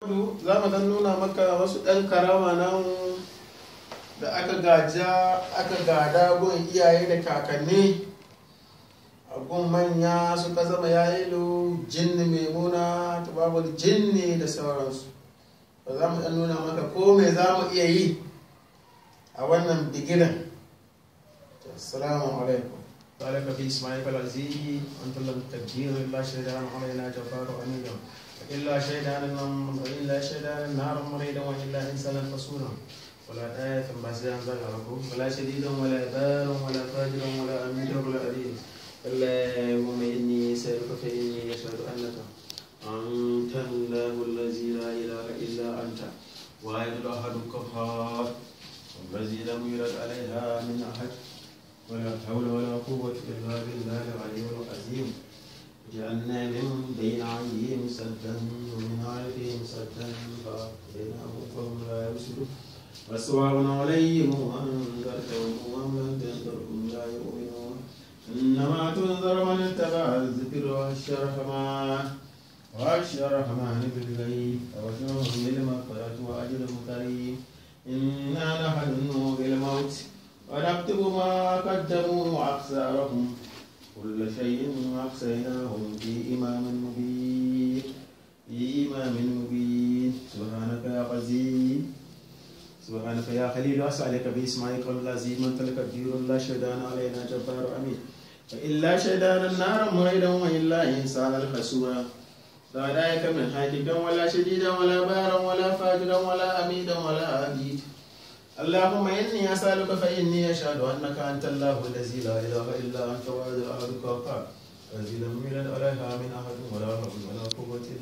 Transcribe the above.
za mu dan nuna maka wasu ɗan karama nan da aka gaja aka gada gun iyaye da kakanni. A gun manya suka zama yayilu jinni maimuna tubabul jinni da sauransu. Ba za mu dan nuna maka ko me za mu iya yi a wannan bigiran. Assalamu alaikum. ذلك في إسماعيل العزيز أنت لم تكبير إلا شهدان علينا جبار امينا إلا شيطانا إلا شيطانا نارا مريدا وإلا إنسانا رسولا ولا آية بعد ولا شديدا ولا بارا ولا فاجرا ولا أميرا ولا أليم. اللهم إني سألك فإني أشهد أنك أنت الله الذي لا إله إلا أنت. واحد الأحد القهار الذي لم يرد عليها من أحد. ولا حول ولا قوة إلا بالله العلي العظيم. جعلنا من بين عينهم سدا ومن خلفهم سدا فأغشيناهم فهم لا يبصرون. وسواء عليهم أنذرتهم أم لم تنذرهم لا يؤمنون. إنما تنذر من اتبع الذكر وخشى الرحمن. وخشى الرحمن بالغيب. وبشرهم بالمغفرة وأجر كريم إنا نحن ونكتب ما قدموا وأخسارهم كل شيء أحصيناهم في إمام مبين. في إمام مبين. سبحانك يا قدير سبحانك يا خليل. أسألك باسمائك من تلك الدير لا شهدان علينا جبار أمين. فإلا شهدان النار مريدا وإلا إنسان الخسورا لا دايك من حاجبا ولا شديدا ولا بارا ولا فاجرا ولا أميدا ولا أبيد اللهم إني أسألك فإني أشهد أنك أنت الله الذي لا إله إلا أنت الأحد القهار الذي لم يلد عليها من أحد ولا حول ولا قوة إلا